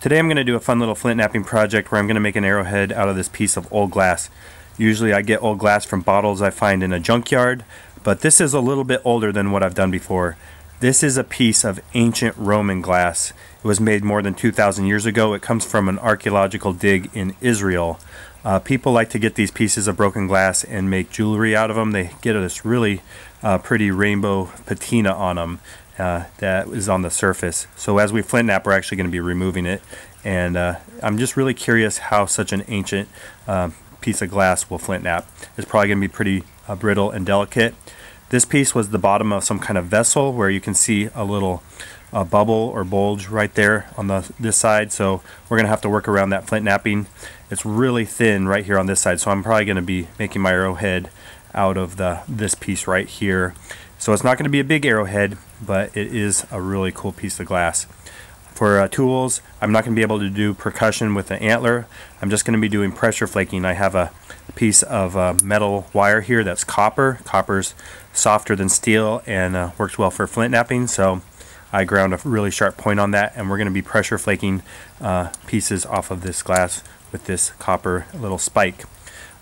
Today I'm going to do a fun little flint knapping project where I'm going to make an arrowhead out of this piece of old glass. Usually I get old glass from bottles I find in a junkyard, but this is a little bit older than what I've done before. This is a piece of ancient Roman glass. It was made more than 2,000 years ago. It comes from an archaeological dig in Israel. Uh, people like to get these pieces of broken glass and make jewelry out of them. They get this really uh, pretty rainbow patina on them uh, that is on the surface. So as we flint knap, we're actually going to be removing it. And uh, I'm just really curious how such an ancient uh, piece of glass will flint knap. It's probably going to be pretty uh, brittle and delicate. This piece was the bottom of some kind of vessel where you can see a little uh, bubble or bulge right there on the this side. So we're going to have to work around that flint knapping It's really thin right here on this side. So I'm probably going to be making my arrowhead out of the this piece right here. So it's not going to be a big arrowhead, but it is a really cool piece of glass. For uh, tools, I'm not going to be able to do percussion with the antler. I'm just going to be doing pressure flaking. I have a piece of uh, metal wire here that's copper. Copper's softer than steel and uh, works well for flint knapping So I ground a really sharp point on that and we're going to be pressure flaking uh, pieces off of this glass with this copper little spike.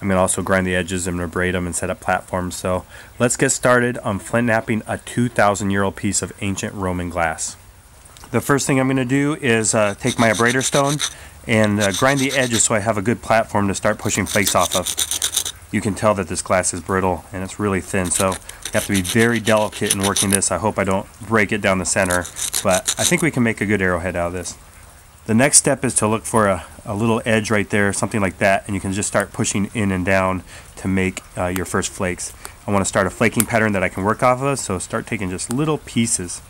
I'm going to also grind the edges and abrade them and set up platforms. So let's get started on flint knapping a 2,000 year old piece of ancient Roman glass. The first thing I'm going to do is uh, take my abrader stone and uh, grind the edges so I have a good platform to start pushing flakes off of. You can tell that this glass is brittle and it's really thin so you have to be very delicate in working this. I hope I don't break it down the center but I think we can make a good arrowhead out of this. The next step is to look for a, a little edge right there, something like that, and you can just start pushing in and down to make uh, your first flakes. I want to start a flaking pattern that I can work off of, so start taking just little pieces.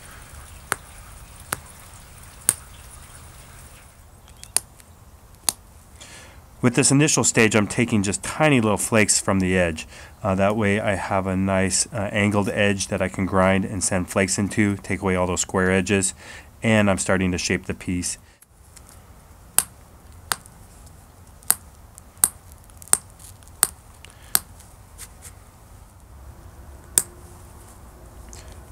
With this initial stage, I'm taking just tiny little flakes from the edge. Uh, that way I have a nice uh, angled edge that I can grind and send flakes into, take away all those square edges, and I'm starting to shape the piece.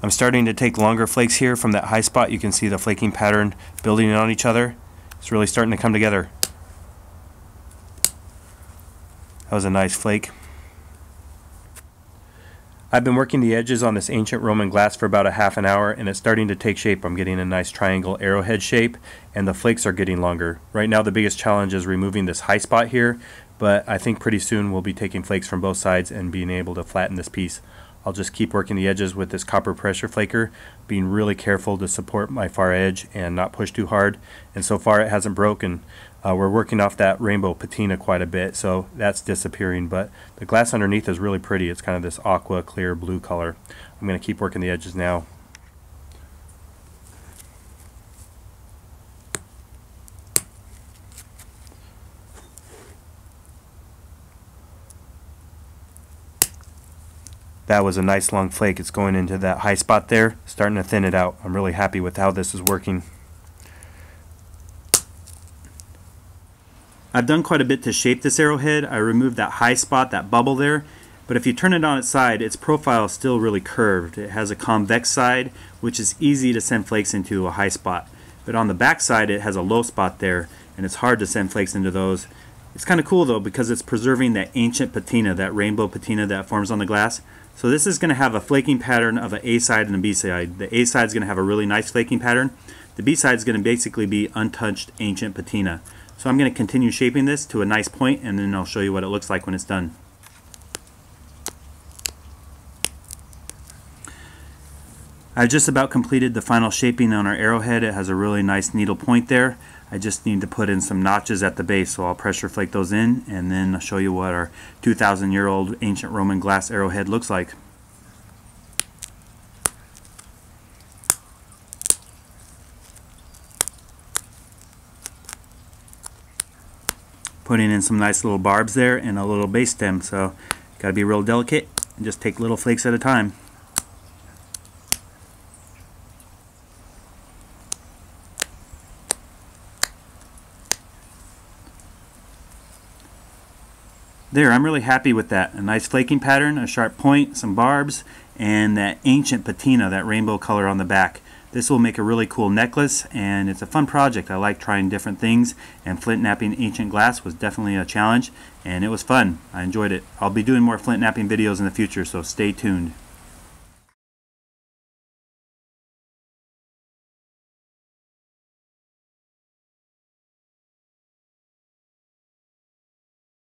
I'm starting to take longer flakes here from that high spot. You can see the flaking pattern building on each other. It's really starting to come together. That was a nice flake. I've been working the edges on this ancient Roman glass for about a half an hour and it's starting to take shape. I'm getting a nice triangle arrowhead shape and the flakes are getting longer. Right now the biggest challenge is removing this high spot here, but I think pretty soon we'll be taking flakes from both sides and being able to flatten this piece. I'll just keep working the edges with this copper pressure flaker, being really careful to support my far edge and not push too hard. And so far it hasn't broken. Uh, we're working off that rainbow patina quite a bit, so that's disappearing. But the glass underneath is really pretty. It's kind of this aqua clear blue color. I'm going to keep working the edges now. that was a nice long flake. It's going into that high spot there, starting to thin it out. I'm really happy with how this is working. I've done quite a bit to shape this arrowhead. I removed that high spot, that bubble there, but if you turn it on its side, its profile is still really curved. It has a convex side, which is easy to send flakes into a high spot. But on the back side, it has a low spot there, and it's hard to send flakes into those. It's kind of cool though because it's preserving that ancient patina, that rainbow patina that forms on the glass. So this is going to have a flaking pattern of an A side and a B side. The A side is going to have a really nice flaking pattern. The B side is going to basically be untouched ancient patina. So I'm going to continue shaping this to a nice point and then I'll show you what it looks like when it's done. I've just about completed the final shaping on our arrowhead. It has a really nice needle point there. I just need to put in some notches at the base so I'll pressure flake those in and then I'll show you what our 2,000 year old ancient Roman glass arrowhead looks like. Putting in some nice little barbs there and a little base stem so got to be real delicate and just take little flakes at a time. There, I'm really happy with that. A nice flaking pattern, a sharp point, some barbs, and that ancient patina, that rainbow color on the back. This will make a really cool necklace and it's a fun project. I like trying different things and flint knapping ancient glass was definitely a challenge and it was fun. I enjoyed it. I'll be doing more flint knapping videos in the future so stay tuned.